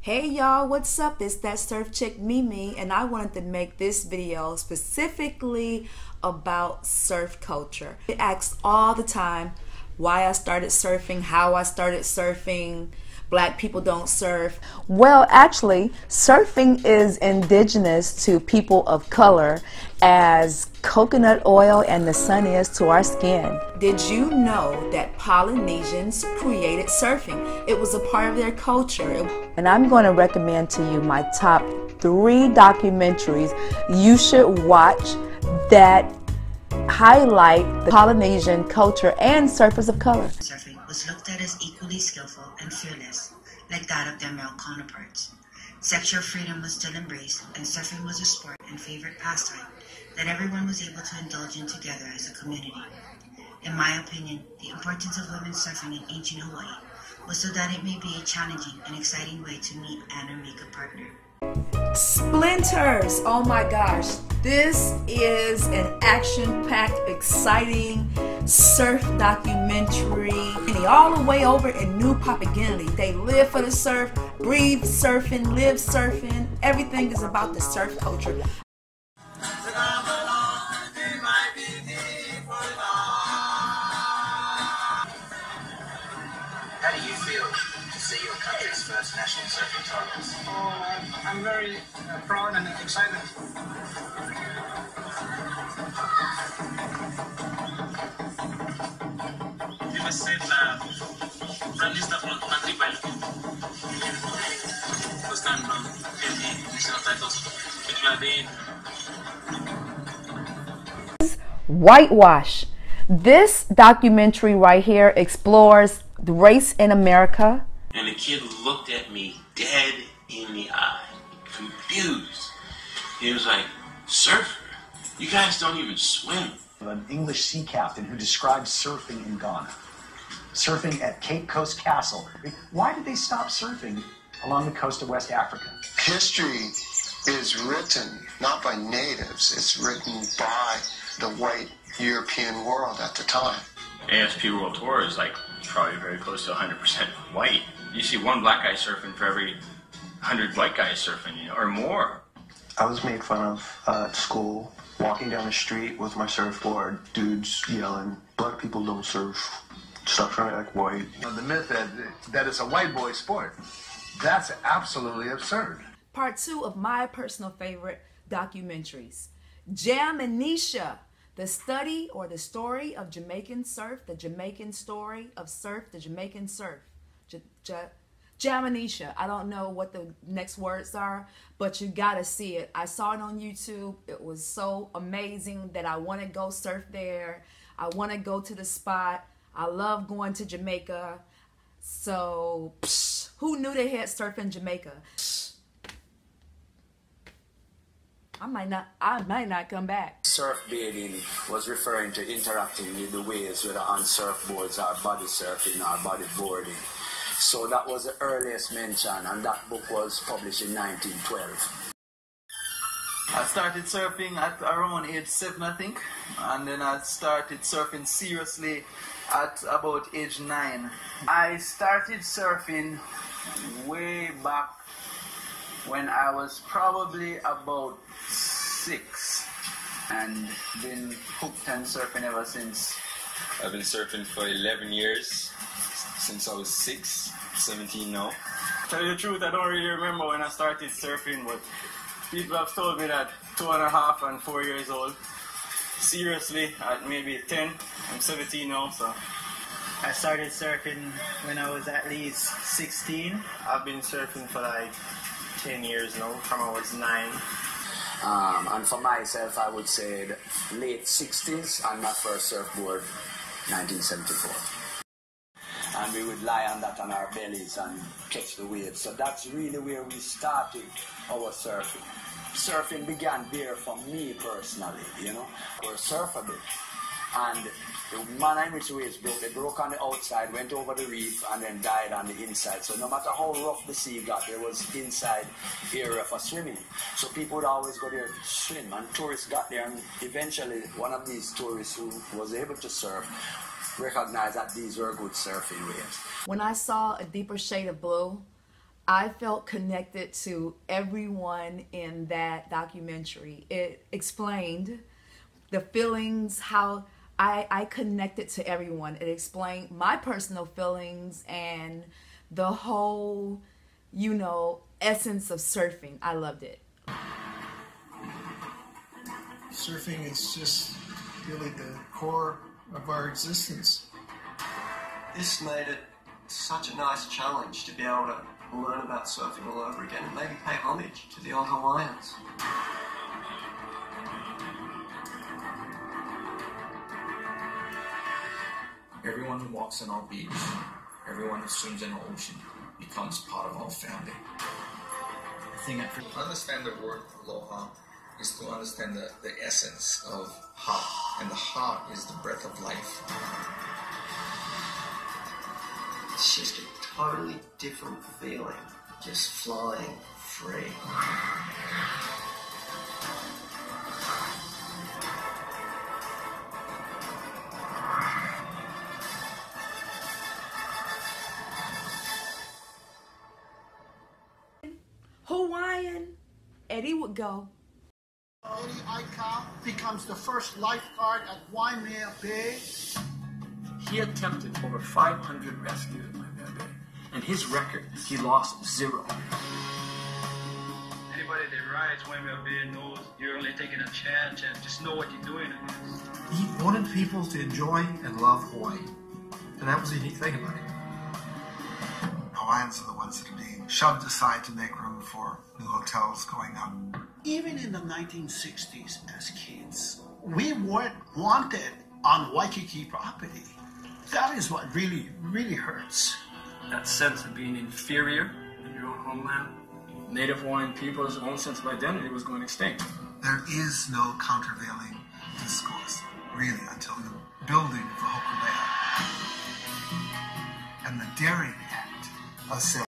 Hey y'all, what's up? It's that surf chick Mimi, and I wanted to make this video specifically about surf culture. It asks all the time why I started surfing, how I started surfing, black people don't surf. Well, actually, surfing is indigenous to people of color as coconut oil and the sun is to our skin. Did you know that Polynesians created surfing? It was a part of their culture. And I'm going to recommend to you my top three documentaries you should watch that highlight the Polynesian culture and surface of color. Surfing was looked at as equally skillful and fearless, like that of their male counterparts. Sexual freedom was still embraced, and surfing was a sport and favorite pastime that everyone was able to indulge in together as a community. In my opinion, the importance of women surfing in ancient Hawaii was so that it may be a challenging and exciting way to meet and or make a partner. Splinters! Oh my gosh, this is an action packed, exciting surf documentary. All the way over in New Papua Guinea. They live for the surf, breathe surfing, live surfing. Everything is about the surf culture. Whitewash. This documentary right here explores the race in America. And the kid looked at me dead in the eye, confused. He was like, Surfer? You guys don't even swim. an English sea captain who described surfing in Ghana. Surfing at Cape Coast Castle. Why did they stop surfing along the coast of West Africa? History is written not by natives, it's written by the white European world at the time. ASP World Tour is like probably very close to 100% white. You see one black guy surfing for every 100 white guys surfing, you know, or more. I was made fun of uh, at school, walking down the street with my surfboard, dudes yelling, black people don't surf, stop trying to act white. The myth that, that it's a white boy sport. That's absolutely absurd. Part two of my personal favorite documentaries Jamnesia, the study or the story of Jamaican surf, the Jamaican story of surf, the Jamaican surf. J- J- Jamnesia. I don't know what the next words are, but you gotta see it. I saw it on YouTube. It was so amazing that I want to go surf there. I want to go to the spot. I love going to Jamaica. So, psh, who knew they had surf in Jamaica? Psh. I might not. I might not come back. Surf bathing was referring to interacting with the waves, whether on surfboards or body surfing or body boarding. So that was the earliest mention, and that book was published in 1912. I started surfing at around age seven, I think, and then I started surfing seriously at about age nine. I started surfing way back when I was probably about six, and been hooked and surfing ever since. I've been surfing for 11 years, since I was 6, 17 now. Tell you the truth, I don't really remember when I started surfing, but people have told me that two and a half and four years old. Seriously, at maybe 10, I'm 17 now, so. I started surfing when I was at least 16. I've been surfing for like 10 years now, from I was 9. Um, and for myself, I would say late 60s, and my first surfboard, 1974. And we would lie on that on our bellies and catch the waves. So that's really where we started our surfing. Surfing began there for me personally, you know. Or surf a bit. And the manner in which the waves broke, they broke on the outside, went over the reef, and then died on the inside. So no matter how rough the sea got, there was inside area for swimming. So people would always go there to swim, and tourists got there, and eventually one of these tourists who was able to surf recognized that these were good surfing waves. When I saw a deeper shade of blue, I felt connected to everyone in that documentary. It explained the feelings, how I, I connected to everyone. It explained my personal feelings and the whole, you know, essence of surfing. I loved it. Surfing is just really the core of our existence. This made it such a nice challenge to be able to learn about surfing all over again and maybe pay homage to the old Hawaiians. Everyone who walks on our beach, everyone who swims in our ocean, becomes part of our family. The thing I to understand the word aloha is to understand the, the essence of heart, and the heart is the breath of life. It's just a totally different feeling, just flying free. Eddie would go. Eddie Aikau becomes the first lifeguard at Waimea Bay. He attempted over 500 rescues in Waimea Bay, and his record, he lost zero. Anybody that rides Waimea Bay knows you're only taking a chance and just know what you're doing. He wanted people to enjoy and love Hawaii, and that was the unique thing about it. Hawaiians are the ones that are being shoved aside to make room for new hotels going up. Even in the 1960s, as kids, we weren't wanted on Waikiki property. That is what really, really hurts. That sense of being inferior in your own homeland. Native Hawaiian people's own sense of identity was going extinct. There is no countervailing discourse, really, until the building of the Hokulea and the daring act of saying,